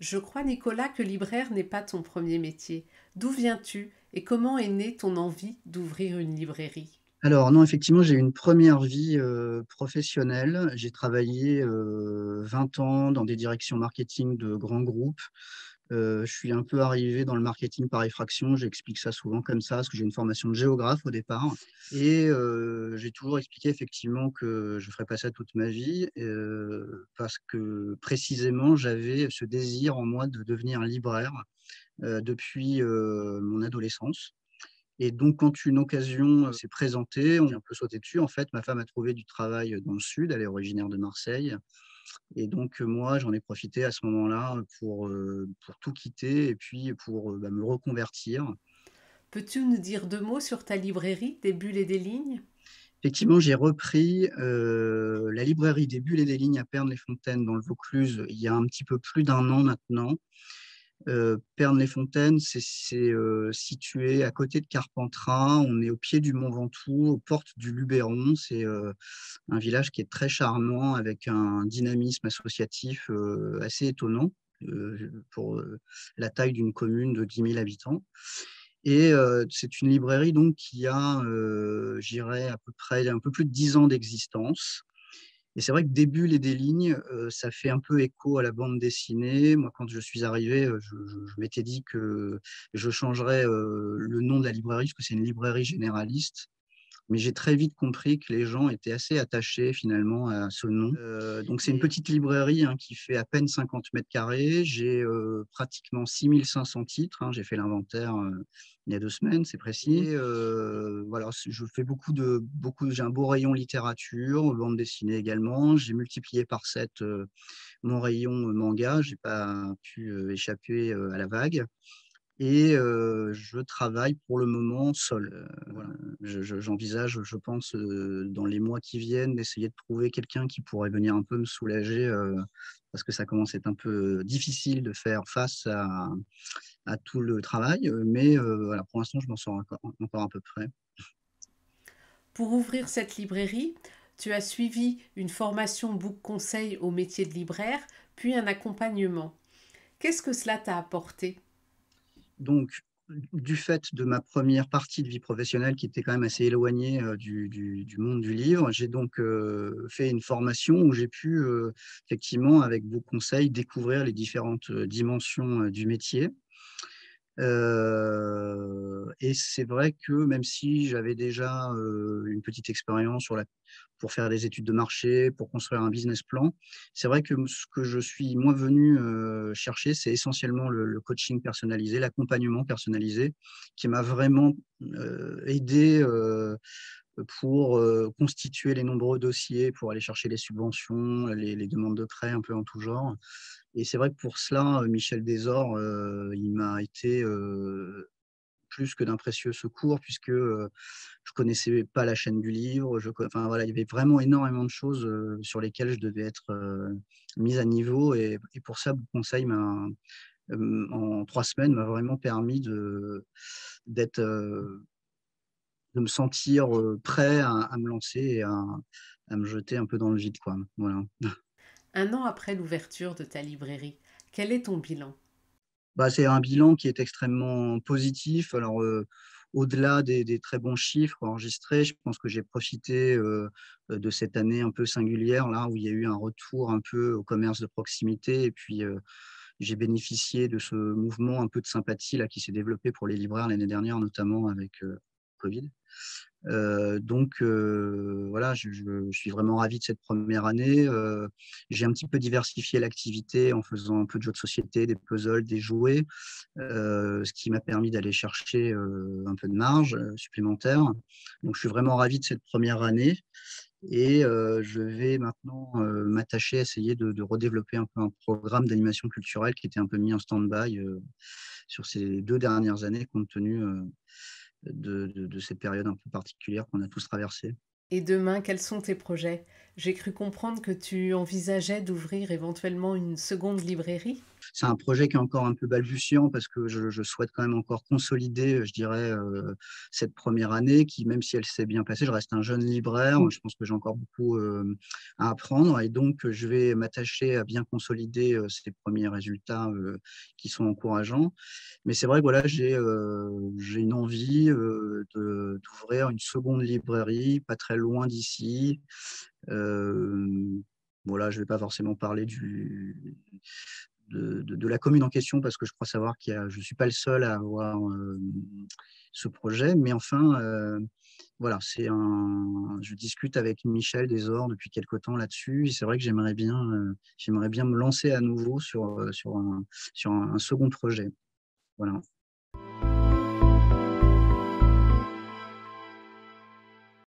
Je crois, Nicolas, que libraire n'est pas ton premier métier. D'où viens-tu et comment est née ton envie d'ouvrir une librairie? Alors non, effectivement, j'ai une première vie euh, professionnelle. J'ai travaillé euh, 20 ans dans des directions marketing de grands groupes. Je suis un peu arrivé dans le marketing par effraction. J'explique ça souvent comme ça, parce que j'ai une formation de géographe au départ. Et j'ai toujours expliqué effectivement que je ne ferais pas ça toute ma vie, parce que précisément, j'avais ce désir en moi de devenir libraire depuis mon adolescence. Et donc, quand une occasion s'est présentée, on est un peu sauté dessus. En fait, ma femme a trouvé du travail dans le sud. Elle est originaire de Marseille. Et donc, moi, j'en ai profité à ce moment-là pour, pour tout quitter et puis pour bah, me reconvertir. Peux-tu nous dire deux mots sur ta librairie des bulles et des lignes? Effectivement, j'ai repris la librairie des bulles et des lignes à Pernes-les-Fontaines dans le Vaucluse il y a un petit peu plus d'un an maintenant. Euh, Pernes-les-Fontaines, c'est euh, situé à côté de Carpentras. On est au pied du Mont Ventoux, aux portes du Luberon. C'est euh, un village qui est très charmant, avec un dynamisme associatif assez étonnant pour la taille d'une commune de 10 000 habitants. Et c'est une librairie donc qui a, j'irais, à peu près un peu plus de 10 ans d'existence. Et c'est vrai que des bulles et des lignes, euh, ça fait un peu écho à la bande dessinée. Moi, quand je suis arrivé, euh, je, m'étais dit que je changerais euh, le nom de la librairie, parce que c'est une librairie généraliste. Mais j'ai très vite compris que les gens étaient assez attachés finalement à ce nom. donc c'est une petite librairie hein, qui fait à peine 50 mètres carrés. J'ai pratiquement 6500 titres. Hein. J'ai fait l'inventaire il y a deux semaines, c'est précis. Euh, voilà, je fais beaucoup de, beaucoup, j'ai un beau rayon littérature, bande dessinée également. J'ai multiplié par 7 euh, mon rayon manga. J'ai pas pu euh, échapper à la vague. Et je travaille pour le moment seul. J'envisage, je, pense, dans les mois qui viennent, d'essayer de trouver quelqu'un qui pourrait venir un peu me soulager, parce que ça commence à être un peu difficile de faire face à, tout le travail. Mais pour l'instant, je m'en sors encore à peu près. Pour ouvrir cette librairie, tu as suivi une formation book conseil au métier de libraire, puis un accompagnement. Qu'est-ce que cela t'a apporté? Donc, du fait de ma première partie de vie professionnelle qui était quand même assez éloignée euh, du, monde du livre, j'ai donc euh, fait une formation où j'ai pu, euh, effectivement, avec vos conseils, découvrir les différentes dimensions du métier. Et c'est vrai que même si j'avais déjà une petite expérience pour faire des études de marché, pour construire un business plan. C'est vrai que ce que je suis moins venu chercher, c'est essentiellement le, coaching personnalisé, l'accompagnement personnalisé, qui m'a vraiment aidé pour constituer les nombreux dossiers, pour aller chercher les subventions, les, demandes de prêts un peu en tout genre. Et c'est vrai que pour cela, Michel Desor, il m'a été plus que d'un précieux secours, puisque je je connaissais pas la chaîne du livre. Enfin, voilà, il y avait vraiment énormément de choses sur lesquelles je devais être mise à niveau. Et, pour ça, conseil en trois semaines m'a vraiment permis de, d'être, de me sentir prêt à, me lancer et à, à, me jeter un peu dans le vide. Quoi. Voilà. Un an après l'ouverture de ta librairie, quel est ton bilan? Bah, c'est un bilan qui est extrêmement positif. Alors, euh, au-delà des, très bons chiffres enregistrés, je pense que j'ai profité euh, de cette année un peu singulière, là où il y a eu un retour un peu au commerce de proximité. Et puis, euh, j'ai bénéficié de ce mouvement un peu de sympathie là, qui s'est développé pour les libraires l'année dernière, notamment avec Covid. Euh, donc euh, voilà, je, suis vraiment ravi de cette première année. Euh, j'ai un petit peu diversifié l'activité en faisant un peu de jeux de société, des puzzles, des jouets, ce qui m'a permis d'aller chercher un peu de marge supplémentaire. Donc je suis vraiment ravi de cette première année. Et je vais maintenant m'attacher à essayer de, de, redévelopper un peu un programme d'animation culturelle qui était un peu mis en stand-by sur ces deux dernières années compte tenu de, cette période un peu particulière qu'on a tous traversée. Et demain, quels sont tes projets? J'ai cru comprendre que tu envisageais d'ouvrir éventuellement une seconde librairie. c'est un projet qui est encore un peu balbutiant parce que je, souhaite quand même encore consolider, je dirais, cette première année qui, même si elle s'est bien passée, je reste un jeune libraire. Je pense que j'ai encore beaucoup à apprendre et donc je vais m'attacher à bien consolider ces premiers résultats qui sont encourageants. Mais c'est vrai que voilà, j'ai une envie d'ouvrir une seconde librairie, pas très loin d'ici. Voilà, je ne vais pas forcément parler de, la commune en question parce que je crois savoir que je ne suis pas le seul à avoir ce projet. Mais enfin, voilà, c'est un. Je discute avec Michel Desor depuis quelque temps là-dessus. C'est vrai que j'aimerais bien, j'aimerais bien me lancer à nouveau sur, sur, sur un second projet. Voilà.